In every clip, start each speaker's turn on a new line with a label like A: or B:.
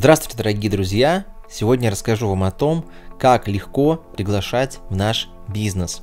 A: Здравствуйте, дорогие друзья! Сегодня я расскажу вам о том, как легко приглашать в наш бизнес.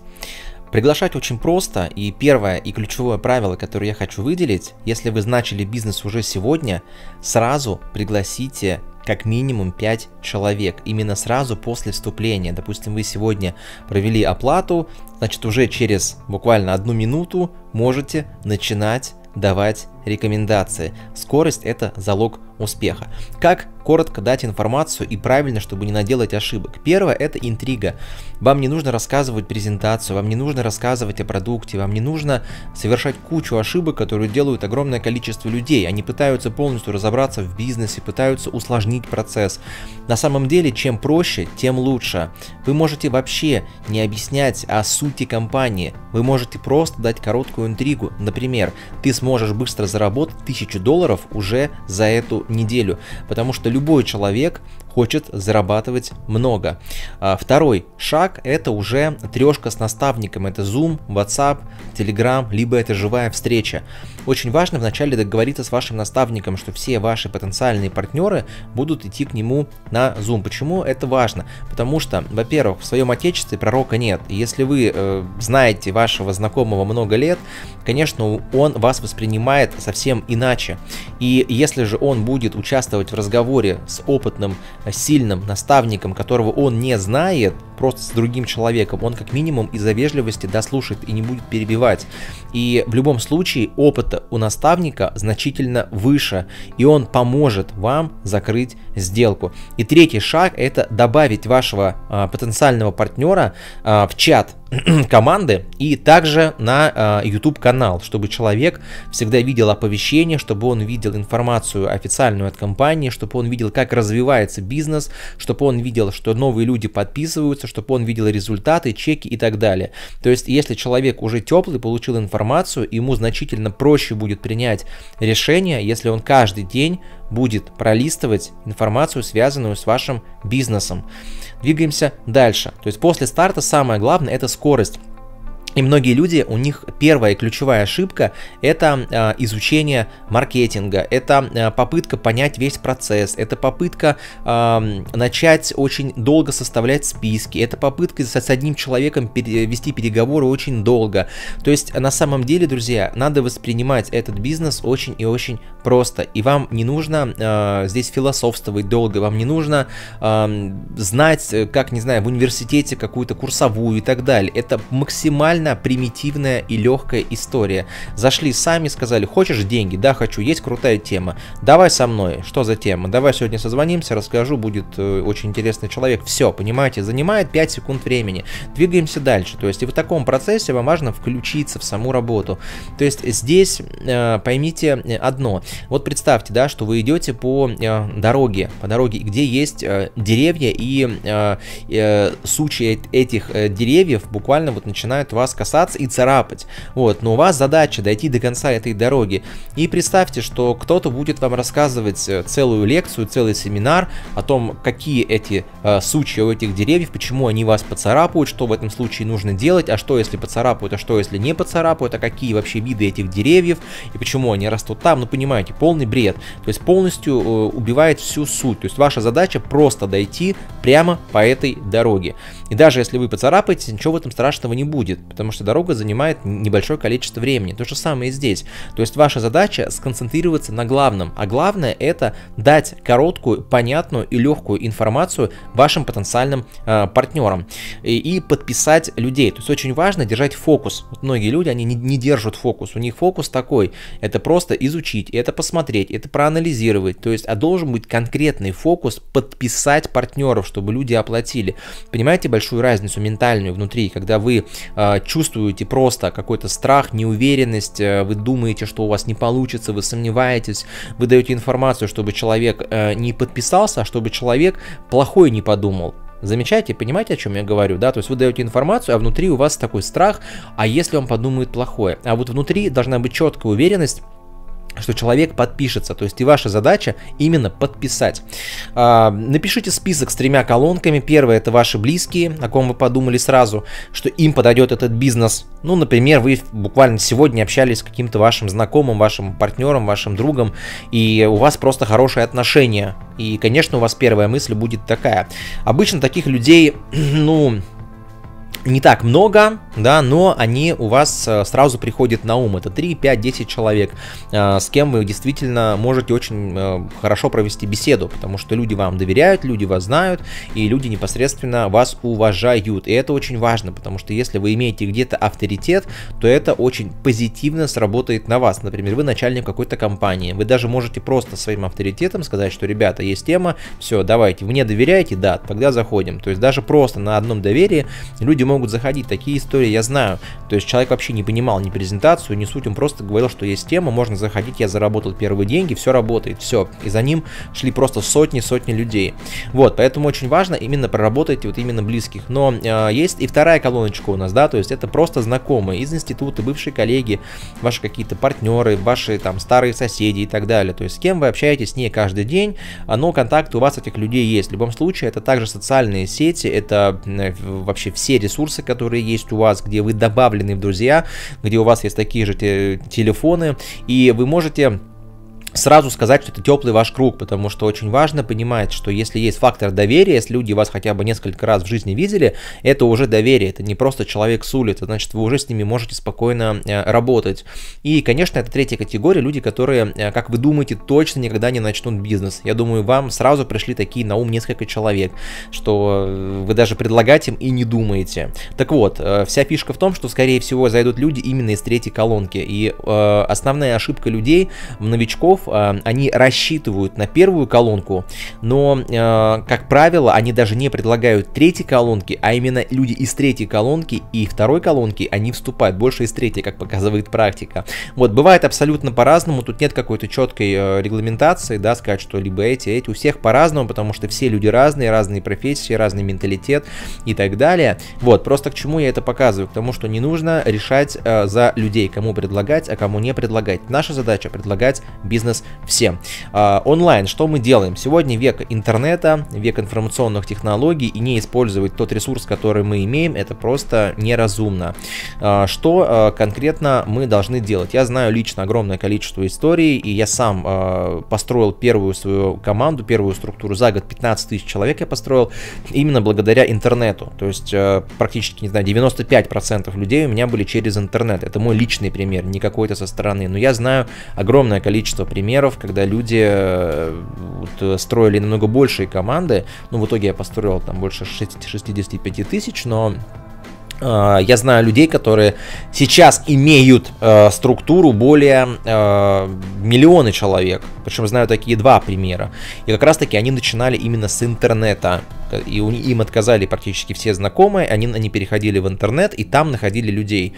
A: Приглашать очень просто, и первое и ключевое правило, которое я хочу выделить, если вы начали бизнес уже сегодня, сразу пригласите как минимум 5 человек, именно сразу после вступления. Допустим, вы сегодня провели оплату, значит уже через буквально одну минуту можете начинать давать рекомендации. Скорость это залог успеха. Как коротко дать информацию и правильно, чтобы не наделать ошибок. Первое это интрига. Вам не нужно рассказывать презентацию, вам не нужно рассказывать о продукте, вам не нужно совершать кучу ошибок, которые делают огромное количество людей. Они пытаются полностью разобраться в бизнесе, пытаются усложнить процесс. На самом деле, чем проще, тем лучше. Вы можете вообще не объяснять о сути компании. Вы можете просто дать короткую интригу. Например, ты сможешь быстро заработать 1000 долларов уже за эту неделю, потому что любой человек хочет зарабатывать много. А, второй шаг это уже трешка с наставником. Это Zoom, WhatsApp, Telegram, либо это живая встреча. Очень важно вначале договориться с вашим наставником, что все ваши потенциальные партнеры будут идти к нему на Zoom. Почему это важно? Потому что, во-первых, в своем отечестве пророка нет. если вы э, знаете вашего знакомого много лет, конечно, он вас воспринимает совсем иначе. И если же он будет участвовать в разговоре с опытным сильным наставником, которого он не знает, просто с другим человеком, он как минимум из-за вежливости дослушает и не будет перебивать. И в любом случае опыта у наставника значительно выше, и он поможет вам закрыть сделку. И третий шаг это добавить вашего а, потенциального партнера а, в чат команды и также на э, YouTube канал, чтобы человек всегда видел оповещение, чтобы он видел информацию официальную от компании, чтобы он видел, как развивается бизнес, чтобы он видел, что новые люди подписываются, чтобы он видел результаты, чеки и так далее. То есть, если человек уже теплый, получил информацию, ему значительно проще будет принять решение, если он каждый день будет пролистывать информацию, связанную с вашим бизнесом. Двигаемся дальше. То есть после старта самое главное это скорость. И многие люди, у них первая ключевая ошибка – это э, изучение маркетинга, это э, попытка понять весь процесс, это попытка э, начать очень долго составлять списки, это попытка с, с одним человеком вести переговоры очень долго. То есть на самом деле, друзья, надо воспринимать этот бизнес очень и очень просто. И вам не нужно э, здесь философствовать долго, вам не нужно э, знать, как, не знаю, в университете какую-то курсовую и так далее. Это максимально максимально примитивная и легкая история. Зашли сами, сказали, хочешь деньги? Да, хочу, есть крутая тема. Давай со мной. Что за тема? Давай сегодня созвонимся, расскажу, будет э, очень интересный человек. Все, понимаете, занимает 5 секунд времени. Двигаемся дальше. То есть и в таком процессе вам важно включиться в саму работу. То есть здесь э, поймите одно. Вот представьте, да, что вы идете по э, дороге, по дороге, где есть э, деревья и э, сучи этих деревьев буквально вот начинают вас касаться и царапать. Вот, но у вас задача дойти до конца этой дороги. И представьте, что кто-то будет вам рассказывать э, целую лекцию, целый семинар о том, какие эти э, сучья у этих деревьев, почему они вас поцарапают, что в этом случае нужно делать, а что если поцарапают, а что если не поцарапают, а какие вообще виды этих деревьев и почему они растут там. Ну, понимаете, полный бред. То есть полностью э, убивает всю суть. То есть ваша задача просто дойти прямо по этой дороге. И даже если вы поцарапаете, ничего в этом страшного не будет, потому что дорога занимает небольшое количество времени. То же самое и здесь. То есть ваша задача сконцентрироваться на главном, а главное это дать короткую, понятную и легкую информацию вашим потенциальным э, партнерам и, и подписать людей. То есть очень важно держать фокус. Вот многие люди, они не, не держат фокус. У них фокус такой, это просто изучить, это посмотреть, это проанализировать. То есть, а должен быть конкретный фокус подписать партнеров, чтобы люди оплатили. Понимаете большую разницу ментальную внутри, когда вы э, чувствуете просто какой-то страх, неуверенность, э, вы думаете, что у вас не получится, вы сомневаетесь, вы даете информацию, чтобы человек э, не подписался, а чтобы человек плохой не подумал. Замечаете, понимаете, о чем я говорю, да? То есть вы даете информацию, а внутри у вас такой страх, а если он подумает плохое? А вот внутри должна быть четкая уверенность, что человек подпишется. То есть и ваша задача именно подписать. А, напишите список с тремя колонками. Первое это ваши близкие, о ком вы подумали сразу, что им подойдет этот бизнес. Ну, например, вы буквально сегодня общались с каким-то вашим знакомым, вашим партнером, вашим другом, и у вас просто хорошие отношения. И, конечно, у вас первая мысль будет такая. Обычно таких людей, ну, не так много, да, но они у вас э, сразу приходят на ум. Это 3, 5, 10 человек, э, с кем вы действительно можете очень э, хорошо провести беседу, потому что люди вам доверяют, люди вас знают, и люди непосредственно вас уважают. И это очень важно, потому что если вы имеете где-то авторитет, то это очень позитивно сработает на вас. Например, вы начальник какой-то компании, вы даже можете просто своим авторитетом сказать, что, ребята, есть тема, все, давайте, мне доверяете, да, тогда заходим. То есть даже просто на одном доверии люди могут могут заходить. Такие истории я знаю. То есть человек вообще не понимал ни презентацию, ни суть, он просто говорил, что есть тема, можно заходить, я заработал первые деньги, все работает, все. И за ним шли просто сотни-сотни людей. Вот, поэтому очень важно именно проработать вот именно близких. Но э, есть и вторая колоночка у нас, да, то есть это просто знакомые из института, бывшие коллеги, ваши какие-то партнеры, ваши там старые соседи и так далее. То есть с кем вы общаетесь не каждый день, но контакты у вас этих людей есть. В любом случае, это также социальные сети, это вообще все ресурсы, ресурсы, которые есть у вас, где вы добавлены в друзья, где у вас есть такие же телефоны, и вы можете сразу сказать, что это теплый ваш круг, потому что очень важно понимать, что если есть фактор доверия, если люди вас хотя бы несколько раз в жизни видели, это уже доверие, это не просто человек с улицы, значит вы уже с ними можете спокойно э, работать. И, конечно, это третья категория, люди, которые, э, как вы думаете, точно никогда не начнут бизнес. Я думаю, вам сразу пришли такие на ум несколько человек, что э, вы даже предлагать им и не думаете. Так вот, вся фишка в том, что, скорее всего, зайдут люди именно из третьей колонки. И основная ошибка людей, новичков, они рассчитывают на первую колонку, но, э, как правило, они даже не предлагают третьей колонки, а именно люди из третьей колонки и второй колонки, они вступают больше из третьей, как показывает практика. Вот, бывает абсолютно по-разному, тут нет какой-то четкой э, регламентации, да, сказать, что либо эти, эти, у всех по-разному, потому что все люди разные, разные профессии, разный менталитет и так далее. Вот, просто к чему я это показываю? К тому, что не нужно решать э, за людей, кому предлагать, а кому не предлагать. Наша задача предлагать бизнес бизнес всем. А, онлайн, что мы делаем? Сегодня век интернета, век информационных технологий, и не использовать тот ресурс, который мы имеем, это просто неразумно. А, что а, конкретно мы должны делать? Я знаю лично огромное количество историй, и я сам построил первую свою команду, первую структуру за год, 15 тысяч человек я построил, именно благодаря интернету. То есть практически, не знаю, 95% людей у меня были через интернет. Это мой личный пример, не какой-то со стороны. Но я знаю огромное количество примеров, когда люди э, вот, э, строили намного большие команды. Ну, в итоге я построил там больше 65 тысяч, но э, я знаю людей, которые сейчас имеют э, структуру более э, миллиона человек. Причем знаю такие два примера. И как раз таки они начинали именно с интернета. И им отказали практически все знакомые. Они, они переходили в интернет и там находили людей.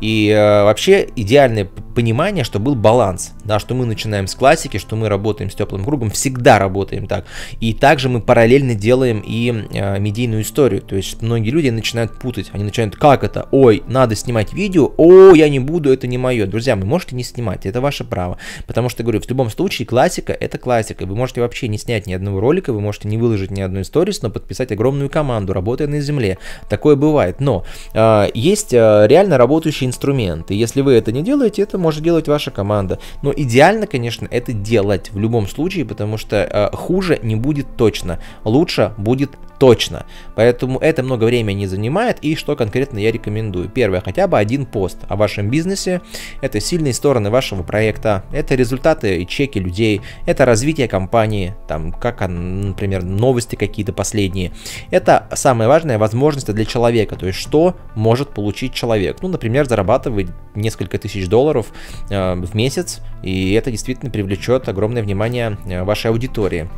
A: И э, вообще идеальное понимание, что был баланс, да, что мы начинаем с классики, что мы работаем с теплым кругом, всегда работаем так. И также мы параллельно делаем и э, медийную историю. То есть многие люди начинают путать, они начинают, как это, ой, надо снимать видео, о, я не буду, это не мое. Друзья, вы можете не снимать, это ваше право. Потому что, говорю, в любом случае классика это классика. Вы можете вообще не снять ни одного ролика, вы можете не выложить ни одной истории, но подписать огромную команду, работая на земле. Такое бывает. Но э, есть э, реально работающие инструменты. Если вы это не делаете, это может делать ваша команда. Но идеально, конечно, это делать в любом случае, потому что э, хуже не будет точно. Лучше будет точно. Поэтому это много времени не занимает. И что конкретно я рекомендую? Первое, хотя бы один пост о вашем бизнесе. Это сильные стороны вашего проекта. Это результаты и чеки людей. Это развитие компании. Там, как, например, новости какие-то последние. Это самое важное возможность для человека. То есть, что может получить человек. Ну, например, зарабатывать несколько тысяч долларов э, в месяц. И это действительно привлечет огромное внимание э, вашей аудитории.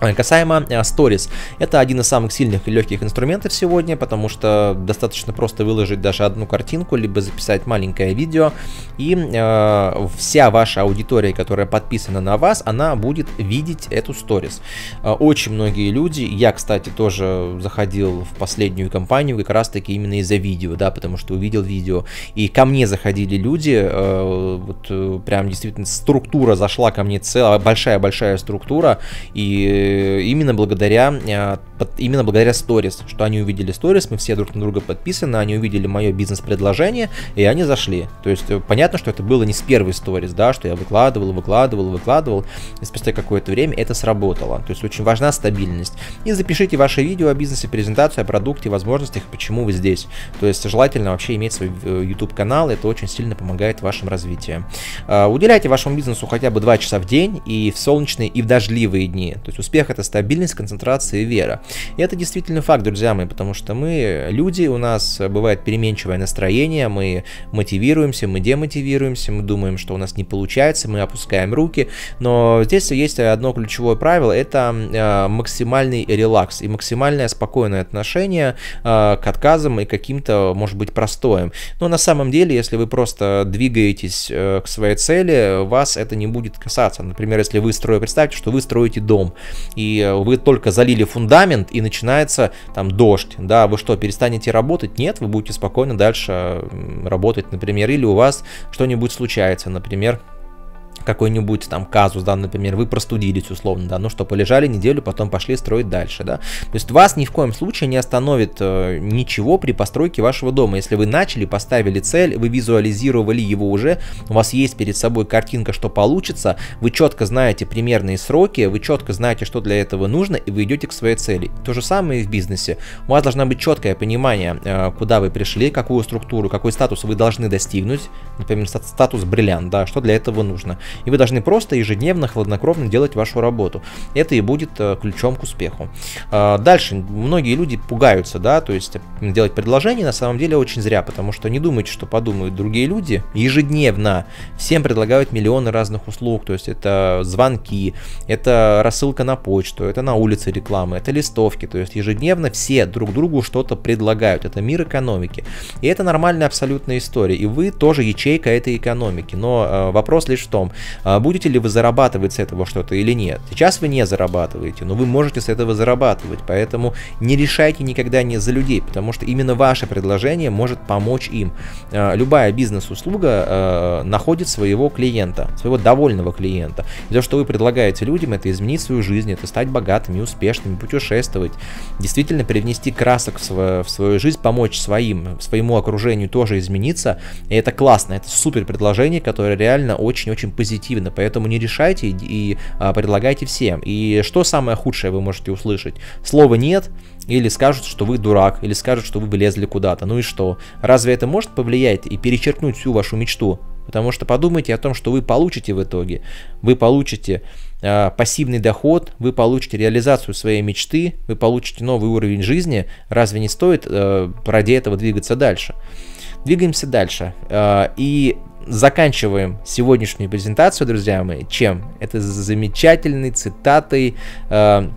A: Э, касаемо э, Stories, это один из самых сильных и легких инструментов сегодня, потому что достаточно просто выложить даже одну картинку, либо записать маленькое видео, и э, вся ваша аудитория, которая подписана на вас, она будет видеть эту Stories. Э, очень многие люди, я, кстати, тоже заходил в последнюю компанию как раз-таки именно из-за видео, да, потому что увидел видео, и ко мне заходили люди, э, вот прям действительно структура зашла ко мне целая, большая-большая структура, и именно благодаря, э, именно благодаря сторис, что они увидели сторис, мы все друг на друга подписаны, они увидели мое бизнес-предложение, и они зашли. То есть э, понятно, что это было не с первой сторис, да, что я выкладывал, выкладывал, выкладывал, и спустя какое-то время это сработало. То есть очень важна стабильность. И запишите ваше видео о бизнесе, презентацию, о продукте, возможностях, почему вы здесь. То есть желательно вообще иметь свой э, YouTube канал, это очень сильно помогает вашему развитию. Уделяйте вашему бизнесу хотя бы 2 часа в день и в солнечные, и в дождливые дни. То есть успех успех это стабильность, концентрация и вера. И это действительно факт, друзья мои, потому что мы люди, у нас бывает переменчивое настроение, мы мотивируемся, мы демотивируемся, мы думаем, что у нас не получается, мы опускаем руки, но здесь есть одно ключевое правило, это э, максимальный релакс и максимальное спокойное отношение э, к отказам и каким-то, может быть, простоем. Но на самом деле, если вы просто двигаетесь э, к своей цели, вас это не будет касаться. Например, если вы строите, представьте, что вы строите дом, и э, вы только залили фундамент, и начинается там дождь, да, вы что, перестанете работать? Нет, вы будете спокойно дальше работать, например, или у вас что-нибудь случается, например, какой-нибудь там казус, да, например, вы простудились условно, да, ну что, полежали неделю, потом пошли строить дальше, да. То есть вас ни в коем случае не остановит э, ничего при постройке вашего дома. Если вы начали, поставили цель, вы визуализировали его уже, у вас есть перед собой картинка, что получится, вы четко знаете примерные сроки, вы четко знаете, что для этого нужно, и вы идете к своей цели. То же самое и в бизнесе. У вас должна быть четкое понимание, э, куда вы пришли, какую структуру, какой статус вы должны достигнуть, например, статус бриллиант, да, что для этого нужно и вы должны просто ежедневно, хладнокровно делать вашу работу. Это и будет э, ключом к успеху. А, дальше, многие люди пугаются, да, то есть делать предложение на самом деле очень зря, потому что не думайте, что подумают другие люди. Ежедневно всем предлагают миллионы разных услуг, то есть это звонки, это рассылка на почту, это на улице рекламы, это листовки, то есть ежедневно все друг другу что-то предлагают. Это мир экономики. И это нормальная абсолютная история. И вы тоже ячейка этой экономики. Но э, вопрос лишь в том, будете ли вы зарабатывать с этого что-то или нет. Сейчас вы не зарабатываете, но вы можете с этого зарабатывать, поэтому не решайте никогда не за людей, потому что именно ваше предложение может помочь им. А, любая бизнес-услуга а, находит своего клиента, своего довольного клиента. И то, что вы предлагаете людям, это изменить свою жизнь, это стать богатыми, успешными, путешествовать, действительно привнести красок в свою, в свою жизнь, помочь своим, своему окружению тоже измениться. И это классно, это супер предложение, которое реально очень-очень позитивно позитивно, поэтому не решайте и, а, предлагайте всем. И что самое худшее вы можете услышать? Слова нет, или скажут, что вы дурак, или скажут, что вы влезли куда-то. Ну и что? Разве это может повлиять и перечеркнуть всю вашу мечту? Потому что подумайте о том, что вы получите в итоге. Вы получите э, пассивный доход, вы получите реализацию своей мечты, вы получите новый уровень жизни. Разве не стоит э, ради этого двигаться дальше? Двигаемся дальше. Э, и заканчиваем сегодняшнюю презентацию, друзья мои, чем? Это замечательной цитатой э,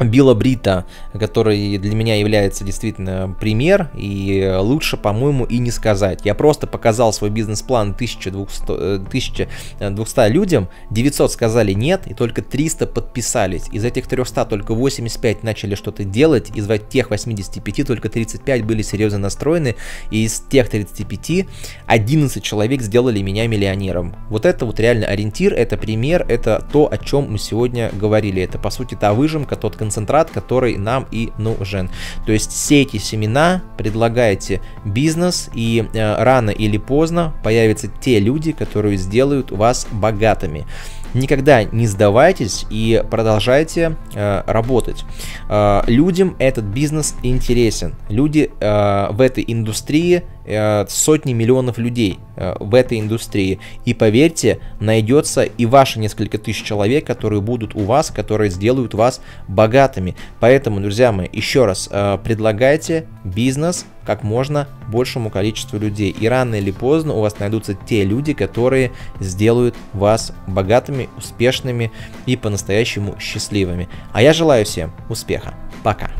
A: Билла Брита, который для меня является действительно пример, и лучше, по-моему, и не сказать. Я просто показал свой бизнес-план 1200, 1200 людям, 900 сказали нет, и только 300 подписались. Из этих 300 только 85 начали что-то делать, из тех 85 только 35 были серьезно настроены, и из тех 35 11 человек сделали меня миллионером. Вот это вот реально ориентир, это пример, это то, о чем мы сегодня говорили. Это, по сути, та выжимка, тот концентрат, который нам и нужен. То есть сейте семена, предлагайте бизнес, и э, рано или поздно появятся те люди, которые сделают вас богатыми. Никогда не сдавайтесь и продолжайте э, работать. Э, людям этот бизнес интересен. Люди э, в этой индустрии сотни миллионов людей э, в этой индустрии. И поверьте, найдется и ваши несколько тысяч человек, которые будут у вас, которые сделают вас богатыми. Поэтому, друзья мои, еще раз, э, предлагайте бизнес как можно большему количеству людей. И рано или поздно у вас найдутся те люди, которые сделают вас богатыми, успешными и по-настоящему счастливыми. А я желаю всем успеха. Пока.